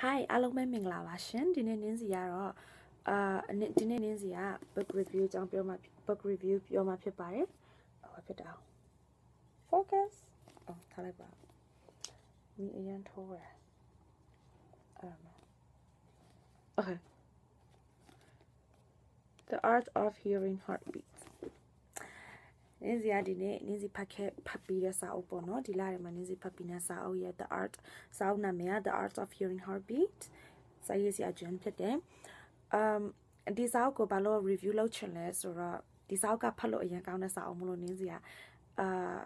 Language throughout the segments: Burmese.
Hi အားလုံးပဲမင်္ဂလာပါရှင်ဒီနေ့နင်းစီကတော့အာဒီနေ့နင်းစီက book review အကြောင်းပြောမှာ book review ပြောမှာဖြစ်ပါတယ်ဟောဖြစ်တာ focus အော်ထားလိုက်ပါမိအရင်ထိုးရအဲ့မှာ Okay The art of hearing heartbeats နင်းစီကဒီနေ့နင်းစီဖတ်ခဲ့ဖတ်ပြီးတဲ့စာအုပ်ပေါ့နော်ဒီလထဲမှာနင်းစီဖတ်ပြီးတဲ့စာအုပ်ရဲ့ The Art စာအုပ်နာမည်က The Art of Hearing Heartbeat စာရေးဆရာဂျွန်ဖြစ်တယ်။ um ဒီစာအုပ်ကိုဘာလို့ review လုပ်ချင်လဲဆိုတော့ဒီစာအုပ်ကဖတ်လို့အရင်ကောင်းတဲ့စာအုပ်မလို့နင်းစီကအာ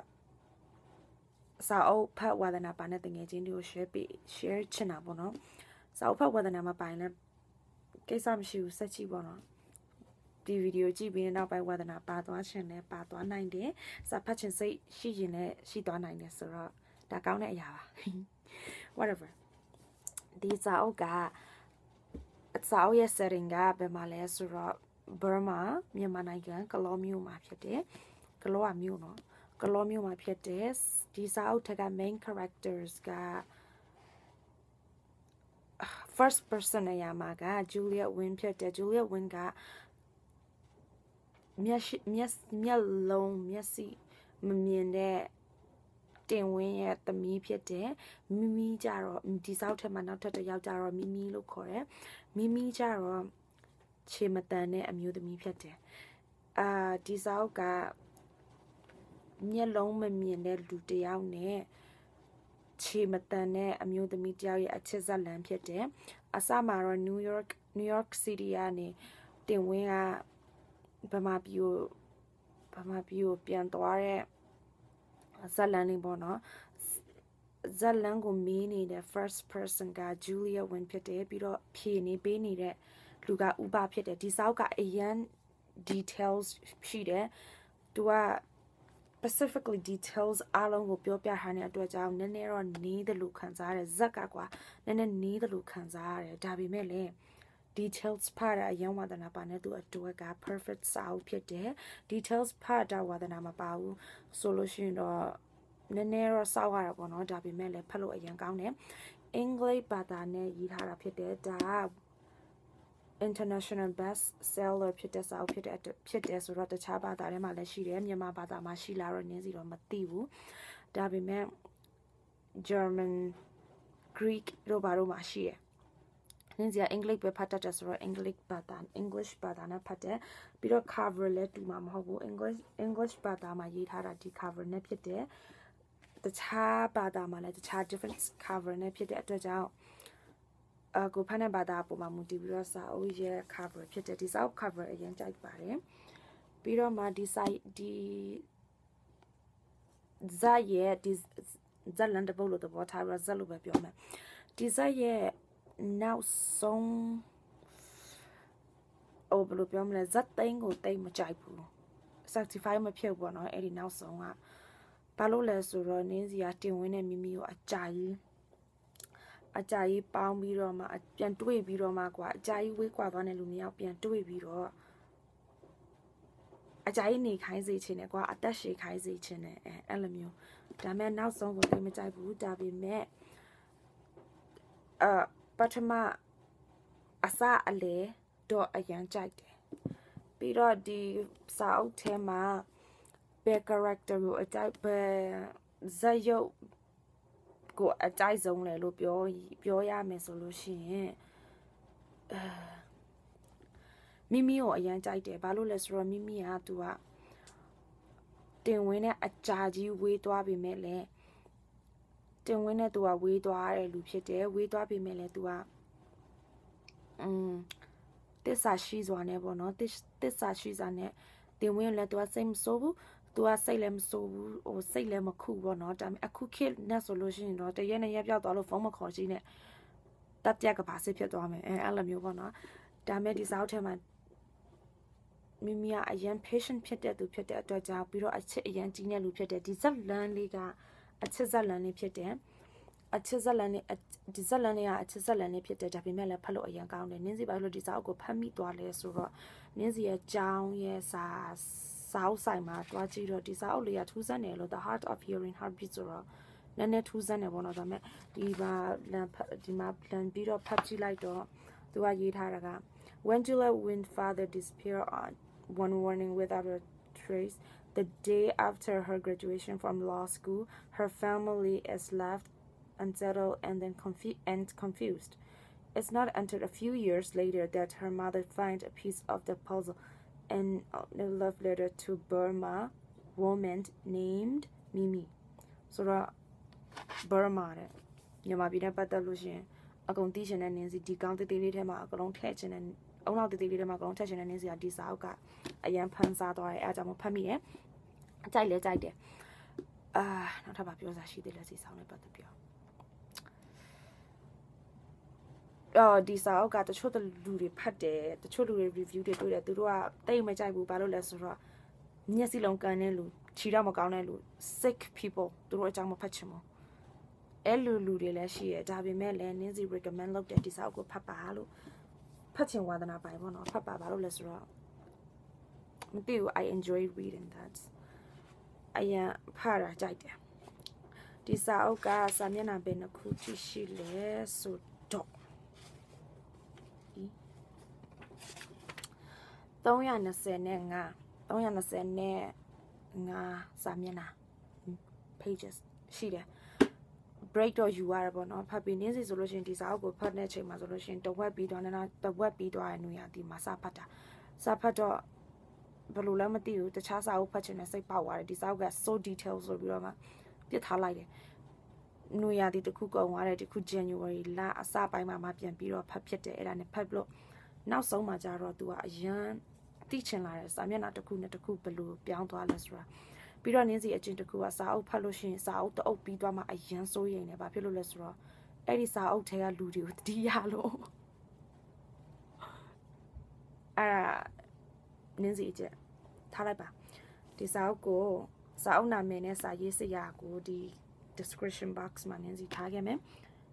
စာအုပ်ဖတ်ဝါဒနာပါတဲ့တငယ်ချင်းတွေကို share ပေး share ချင်တာပေါ့နော်။စာအုပ်ဖတ်ဝါဒနာမှာပိုင်လဲကိစ္စမရှိဘူးစက်ကြည့်ပေါ့နော်။ ဒီဗီဒီယိုကြည့်ပြီးနောက်ပိုင်းဝါသနာပါသွားခြင်းနဲ့ပါသွားနိုင်တယ်စာဖတ်ခြင်းစိတ်ရှိရင်လည်းရှိသွားနိုင်တယ်ဆိုတော့ဒါကောင်းတဲ့အရာပါ whatever ဒီစာအုပ်ကစာအုပ်ရဲ့ setting ကဘယ်မှာလဲဆိုတော့ Burma မြန်မာနိုင်ငံကလောမြို့မှာဖြစ်တယ်ကလောကမြို့နော်ကလောမြို့မှာဖြစ်တယ်ဒီစာအုပ်ထက်က main characters က first person နေရာမှာက Juliet Win ဖြစ်တယ် Juliet Win က မျက်မျက်မျက်လုံးမျက်စိမမြင်တဲ့တင်ဝင်းရဲ့သမီးဖြစ်တဲ့မိမိကြတော့ဒီစောက်ထက်မှာနောက်ထပ်တစ်ယောက်ကြတော့မိမိလို့ခေါ်တယ်မိမိကြတော့ခြေမတန်တဲ့အမျိုးသမီးဖြစ်တယ်အာဒီစောက်ကမျက်လုံးမမြင်တဲ့လူတစ်ယောက်နဲ့ခြေမတန်တဲ့အမျိုးသမီးတယောက်ရဲ့အချစ်ဇက်လန်ဖြစ်တယ်အစမှာတော့ New York New York City ကနေတင်ဝင်းက ဗမာပြည်ကိုဗမာပြည်ကိုပြန်သွားတဲ့ဇက်လန်လေးပေါ့နော်ဇက်လန်ကိုမင်းနေတဲ့ first person က Julia Win ဖြစ်တယ်ပြီးတော့ဖြေနေပေးနေတဲ့လူကဥပဖြစ်တယ်ဒီစောက်ကအရန် details ရှိတယ်သူက specifically details အားလုံးကိုပြောပြထားတဲ့အတွက်ကြောင့်နည်းနည်းတော့နေးတယ်လို့ခံစားရတယ်ဇက်ကကွာနည်းနည်းနေးတယ်လို့ခံစားရတယ်ဒါပေမဲ့လည်း details ဖတ်တာအရင်ဝါဒနာပါနေသူအတွက်က perfect စာအုပ်ဖြစ်တယ် details ဖတ်တာဝါဒနာမပါဘူးဆိုလို့ရှိရင်တော့နည်းနည်းတော့စောက်ရတာပေါ့နော်ဒါပေမဲ့လည်းဖတ်လို့အရင်ကောင်းတယ်အင်္ဂလိပ်ဘာသာနဲ့ရေးထားတာဖြစ်တယ်ဒါက international best seller ဖြစ်တဲ့စာအုပ်ဖြစ်တဲ့ဖြစ်တယ်ဆိုတော့တခြားဘာသာထဲမှာလည်းရှိတယ်မြန်မာဘာသာမှာရှိလာတော့နင်းစီတော့မသိဘူးဒါပေမဲ့ German Greek တို့ဘာတို့မှာရှိတယ် နင်းစီကအင်္ဂလိပ်ပဲဖတ်တတ်တယ်ဆိုတော့ English ဘာသာ English ဘာသာနဲ့ဖတ်တယ်ပြီးတော့ cover လည်းတူမှာမဟုတ်ဘူး English English ဘာသာမှာရေးထားတာဒီ cover နဲ့ဖြစ်တယ်တခြားဘာသာမှာလည်းတခြား different cover နဲ့ဖြစ်တဲ့အတွက်ကြောင့်အကိုဖတ်တဲ့ဘာသာပုံမှာမူတည်ပြီးတော့စာအုပ်ရဲ့ cover ဖြစ်တဲ့ဒီစာအုပ် cover အရင်ကြိုက်ပါတယ်ပြီးတော့မှဒီ site ဒီဇာရဲ့ဒီဇလန်တပုတ်လို့သဘောထားပြီးတော့ဇက်လို့ပဲပြောမယ်ဒီဇက်ရဲ့ နောက်ဆုံးဟိုဘယ်လိုပြောမလဲဇက်သိန်းကိုတိတ်မကြိုက်ဘူး certify မဖြစ်ဘူးပေါ့နော်အဲ့ဒီနောက်ဆုံးကဘာလို့လဲဆိုတော့နင်းစီကတင်ဝင်တဲ့မိမိကိုအကြာကြီးအကြာကြီးပေါင်းပြီးတော့မှပြန်တွေးပြီးတော့မှကွာအကြာကြီးဝေးကွာသွားတဲ့လူမျိုးပြန်တွေးပြီးတော့အကြာကြီးနေခိုင်းစေချင်တယ်ကွာအသက်ရှည်ခိုင်းစေချင်တယ်အဲအဲ့လိုမျိုးဒါမဲ့နောက်ဆုံးကိုသိမကြိုက်ဘူးဒါပေမဲ့အာ ထမအစအလေတော့အရန်ကြိုက်တယ်ပြီးတော့ဒီစာအုပ်ထဲမှာဘယ် character ကိုအကြိုက်ဘယ်ဇာတ်ရုပ်ကိုအကြိုက်ဆုံးလဲလို့ပြောပြောရမယ်ဆိုလို့ရှိရင်အဲမိမိကိုအရန်ကြိုက်တယ်ဘာလို့လဲဆိုတော့မိမိကသူကတင်ဝင်းနဲ့အကြာကြီးဝေးသွားပြီမဲ့လည်း တင်ဝင်းနဲ့သူကဝေးသွားတဲ့လူဖြစ်တယ်ဝေးသွားပြီမဲ့လည်းသူကอืมတစ္ဆာရှိစွာနဲ့ပေါ့နော်တစ္ဆာရှိစွာနဲ့တင်ဝင်းလည်းသူကစိတ်မဆိုးဘူးသူကစိတ်လည်းမဆိုးဘူးဟိုစိတ်လည်းမခုပေါ့နော်ဒါပေမဲ့အခုခေတ်နဲ့ဆိုလို့ရှိရင်တော့တရက်နဲ့ရက်ပြောက်သွားလို့ဖုန်းမခေါ်ကြည့်နဲ့တက်ပြက်ကပါစစ်ဖြစ်သွားမယ်အဲအဲ့လိုမျိုးပေါ့နော်ဒါမဲ့ဒီစောက်ထဲမှာမိမိကအရန် patient ဖြစ်တဲ့သူဖြစ်တဲ့အတွက်ကြောင့်ပြီးတော့အချစ်အရန်ကြီးတဲ့လူဖြစ်တဲ့ဒီဇက်လန်လေးက အချစ်ဇက်လန်လေးဖြစ်တယ်အချစ်ဇက်လန်လေးဒီဇက်လန်လေးကအချစ်ဇက်လန်လေးဖြစ်တယ်ဒါပေမဲ့လည်းဖတ်လို့အရန်ကောင်းတယ်နင်းစီဘာလို့ဒီစာအုပ်ကိုဖတ်မိသွားလဲဆိုတော့နင်းစီရဲ့ကြောင်းရဲ့စာစာအုပ်ဆိုင်မှာတွားကြည့်တော့ဒီစာအုပ်လေးကထူးဆန်းတယ်လို့ The Heart of Hearing Heartbeat ဆိုတော့နည်းနည်းထူးဆန်းတယ်ပေါ့နော်ဒါပေမဲ့ဒီမှာလန်ဖတ်ဒီမှာလန်ပြီးတော့ဖတ်ကြည့်လိုက်တော့သူကရေးထားတာက When Julia Wind father disappeared on one morning without a trace the day after her graduation from law school her family is left unsettled and then confu- and confused it's not until a few years later that her mother finds a piece of the puzzle in a love letter to Burma woman named Mimi ဆိုတော့ Burma တဲ့မြန်မာပြည်နဲ့ပတ်သက်လို့ရှရင်အကုန်သိချင်တဲ့နင်းစီဒီကောင်းတေးသေးလေးထဲမှာအကုန်လုံးထည့်ချင်တဲ့ အုံနောက်တေးသေးလေးထဲမှာအကုန်လုံးထည့်ချင်တဲ့နင်းစီကဒီစာအုပ်ကအရန်ဖန်စားသွားတယ်အဲအကြောင်းမဖတ်မိရဲ့အကြိုက်လဲကြိုက်တယ်အာနောက်ထပ်ပါပြောစားရှိသေးလဲစီဆောင်နဲ့ပတ်သက်ပြောအော်ဒီစာအုပ်ကတချို့လူတွေဖတ်တယ်တချို့လူတွေ review တွေတွေ့တယ်သူတို့ကတိတ်မကြိုက်ဘူးဘာလို့လဲဆိုတော့မျက်စိလုံးကန်တဲ့လူခြေတော့မကောင်းတဲ့လူ sick people သူတို့အကြောင်းမဖတ်ချင်ဘူးအဲ့လူလူတွေလည်းရှိရဒါပေမဲ့လည်း Nancy recommend လုပ်တဲ့ဒီစာအုပ်ကိုဖတ်ပါလို့ ဖတ်ချင်ဝါသနာပိုင်ပေါ့နော်ဖတ်ပါဘာလို့လဲဆိုတော့မသိဘူး I enjoy reading that အရင်ဖတ်တာကြိုက်တယ်ဒီစာအုပ်ကစာမျက်နှာပဲနှစ်ခုကြည့်ရှိလဲဆိုတော့320နဲ့5 320နဲ့5စာမျက်နှာ pages ရှိတယ် break တော့ယူရတယ်ပေါ့နော်ဖတ်ပြီးနင်းစီဆိုလို့ရှိရင်ဒီစာအုပ်ကိုဖတ်တဲ့အချိန်မှာဆိုလို့ရှိရင်တဝက်ပြီးတော့နည်းနည်းတဝက်ပြီးတော့ရနေရဒီမှာစာဖတ်တာစာဖတ်တော့ဘယ်လိုလဲမသိဘူးတခြားစာအုပ်ဖတ်ချင်တဲ့စိတ်ပေါက်သွားတယ်ဒီစာအုပ်က so detail ဆိုပြီးတော့မှပြစ်ထားလိုက်တယ်နွေရာသီတစ်ခုကုန်သွားတယ်ဒီခု January လအစပိုင်းမှာမှပြန်ပြီးတော့ဖတ်ဖြစ်တယ်အဲ့ဒါနဲ့ဖတ်လို့နောက်ဆုံးမှာကျတော့ तू ကအရန်သိချင်လာတယ်စာမျက်နှာတစ်ခုနဲ့တစ်ခုဘယ်လိုပြောင်းသွားလဲဆိုတာ ပြီးတော့နင်းစီအချင်းတစ်ခုကစာအုပ်ဖတ်လို့ရှိရင်စာအုပ်တအုပ်ပြီးသွားမှအရန်စိုးရိမ်နေဘာဖြစ်လို့လဲဆိုတော့အဲ့ဒီစာအုပ်ထဲကလူတွေကိုတတိယလို့အဲ့နင်းစီအချင်းထားလိုက်ပါဒီစာအုပ်ကိုစာအုပ်နာမည်နဲ့စာရေးစရာကိုဒီ description box မှာနင်းစီထားခဲ့မယ်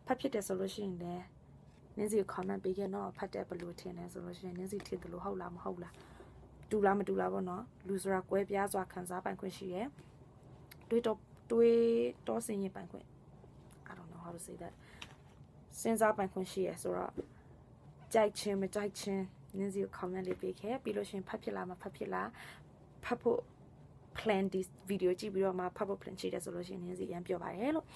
ဖတ်ဖြစ်တယ်ဆိုလို့ရှိရင်လည်းနင်းစီကို comment ပေးခဲ့တော့ဖတ်တဲ့ဘယ်လိုထင်လဲဆိုလို့ရှိရင်နင်းစီထင်တယ်လို့ဟုတ်လားမဟုတ်လား တူလားမတူလားပေါ့နော်လူဆိုတာကွဲပြားစွာခံစားပိုင်ခွင့်ရှိရဲတွေးတော့တွေးတော့စင်ရင်ပိုင်ခွင့် I don't know how to say that စဉ်းစားပိုင်ခွင့်ရှိရဲဆိုတော့ကြိုက်ချင်းမကြိုက်ချင်းနင်းစီကို comment လေးပေးခဲ့ပြီးလို့ရှိရင်ဖတ်ဖြစ်လားမဖတ်ဖြစ်လားဖတ်ဖို့ plan ဒီ video ကြည့်ပြီးတော့မှဖတ်ဖို့ plan ရှိတယ်ဆိုလို့ရှိရင်နင်းစီရန်ပြောပါတယ်လို့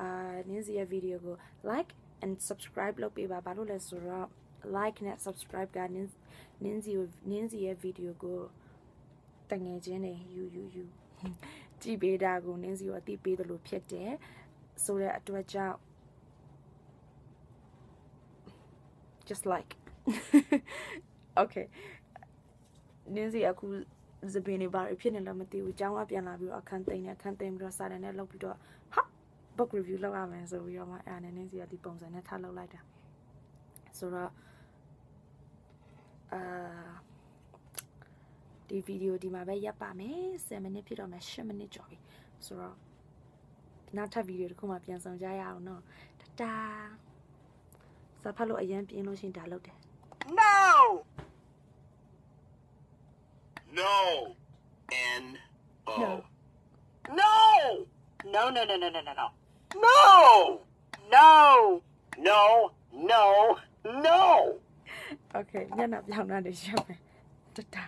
အာနင်းစီရဲ့ video ကို like and subscribe လုပ်ပေးပါဘာလို့လဲဆိုတော့ like နဲ့ subscribe ကနင်းနင်းစီကိုနင်းစီရဲ့ video ကိုတငယ်ချင်းတွေယူယူယူကြည့်ပေးတာကိုနင်းစီကိုအသိပေးတယ်လို့ဖြစ်တယ်ဆိုတဲ့အတွက်ကြောင့် just like okay နင်းစီအခုစပင်းနေပါဖြစ်နေလားမသိဘူးအကြောင်းကပြန်လာပြီးတော့အခန်းသိမ်းနေအခန်းသိမ်းပြီးတော့စာတန်နဲ့လောက်ပြီးတော့ဟာ book review လုပ်ရမယ်ဆိုပြီးတော့မှအဲ့ဒါနဲ့နင်းစီကဒီပုံစံနဲ့ထားလုပ်လိုက်တာဆိုတော့ အာဒီဗီဒီယိုဒီမှာပဲရပ်ပါမယ်7မိနစ်ဖြစ်တော့မယ်10မိနစ်ကျော်ပြီဆိုတော့နောက်ထပ်ဗီဒီယိုတစ်ခုမှပြန်ဆောင်ကြရအောင်နော်တတာစာဖတ်လို့အရင်ပြင်းလို့ရှိရင်ဒါလုပ်တယ် No! No. N O. No. No! No, no, no, no, no, no, no. No! No! No! No! No! Okay ညနေပြောင်းတာနေရှင်းမယ်တတာ